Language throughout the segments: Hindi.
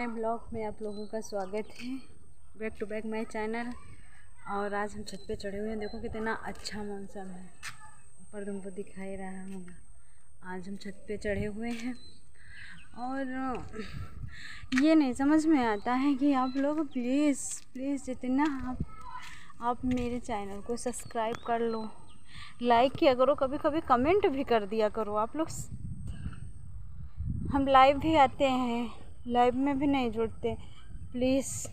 नए ब्लॉग में आप लोगों का स्वागत है। Back to back my channel और आज हम छत पे चढ़े हुए हैं। देखो कितना अच्छा मौसम है। ऊपर तुमको दिखाई रहा होगा। आज हम छत पे चढ़े हुए हैं। और, ये नहीं समझ में आता है कि आप लोग प्लीज़ प्लीज़ जितना आप आप मेरे चैनल को सब्सक्राइब कर लो। लाइक किया करो। कभी कभी कमेंट भी कर दिया करो। आप लोग हम लाइव भी आते हैं। लाइव में भी नहीं जुड़ते। प्लीज़।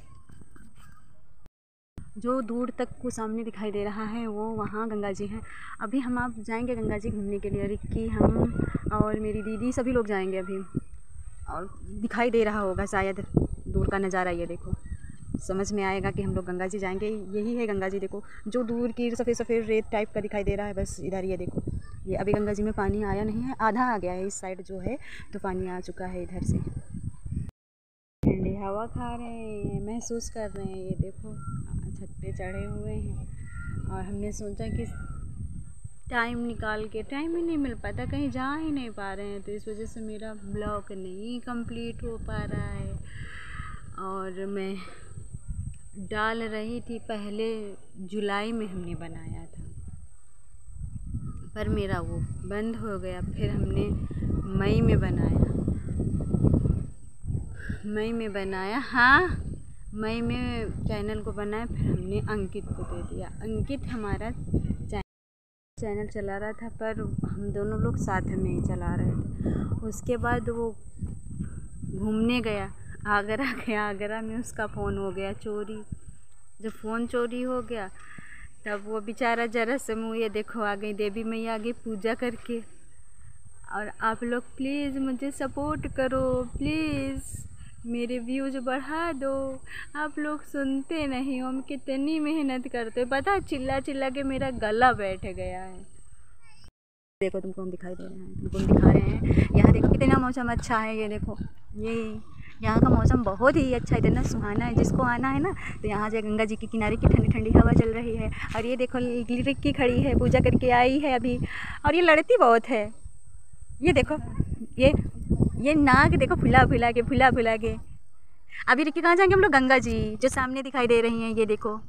जो दूर तक को सामने दिखाई दे रहा है, वो वहाँ गंगा जी हैं। अभी हम आप जाएँगे गंगा जी घूमने के लिए, रिक्की, हम और मेरी दीदी, सभी लोग जाएँगे अभी। और दिखाई दे रहा होगा शायद, दूर का नज़ारा ये देखो। समझ में आएगा कि हम लोग गंगा जी जाएँगे। यही है गंगा जी, देखो। जो दूर की सफ़ेद सफ़ेद रेत टाइप का दिखाई दे रहा है, बस इधर ये देखो। ये अभी गंगा जी में पानी आया नहीं है, आधा आ गया है, इस साइड जो है तो पानी आ चुका है इधर से। हवा खा रहे हैं महसूस कर रहे हैं, ये देखो, छत पे चढ़े हुए हैं। और हमने सोचा कि टाइम निकाल के टाइम ही नहीं मिल पाता, कहीं जा ही नहीं पा रहे हैं। तो इस वजह से मेरा ब्लॉग नहीं कंप्लीट हो पा रहा है। और मैं डाल रही थी, पहले जुलाई में हमने बनाया था। पर मेरा वो बंद हो गया, फिर हमने मई में बनाया। मई में बनाया। हाँ मई में चैनल को बनाया, फिर हमने अंकित को दे दिया। अंकित हमारा चैनल चला रहा था, पर हम दोनों लोग साथ में ही चला रहे थे। उसके बाद वो घूमने गया, आगरा गया। आगरा में उसका फ़ोन हो गया, चोरी। जब फ़ोन चोरी हो गया, तब वो बेचारा जरा से मुँह, ये देखो, आ गई देवी मैया, आ गई पूजा करके। और आप लोग प्लीज़ मुझे सपोर्ट करो, प्लीज़। मेरे व्यूज़ बढ़ा दो। आप लोग सुनते नहीं हम कितनी मेहनत करते पता, चिल्ला चिल्ला के मेरा गला बैठ गया है। देखो, तुमको हम दिखाई दे रहे हैं। तुमको हम दिखा रहे हैं। यहाँ देखो, कितना मौसम अच्छा है, ये देखो। ये, यहाँ का मौसम बहुत ही अच्छा है। इतना सुहाना है, जिसको आना है ना तो यहाँ से गंगा जी के किनारे की ठंडी ठंडी हवा चल रही है। और ये देखो रिक्की खड़ी है, पूजा करके आई है अभी। और ये लड़ती बहुत है। ये देखो, ये ये नाक देखो फुला फुला के, फुला फुला के। अभी रिक्के कहाँ जाएँगे हम लोग? गंगा जी, जो सामने दिखाई दे रही हैं, ये देखो।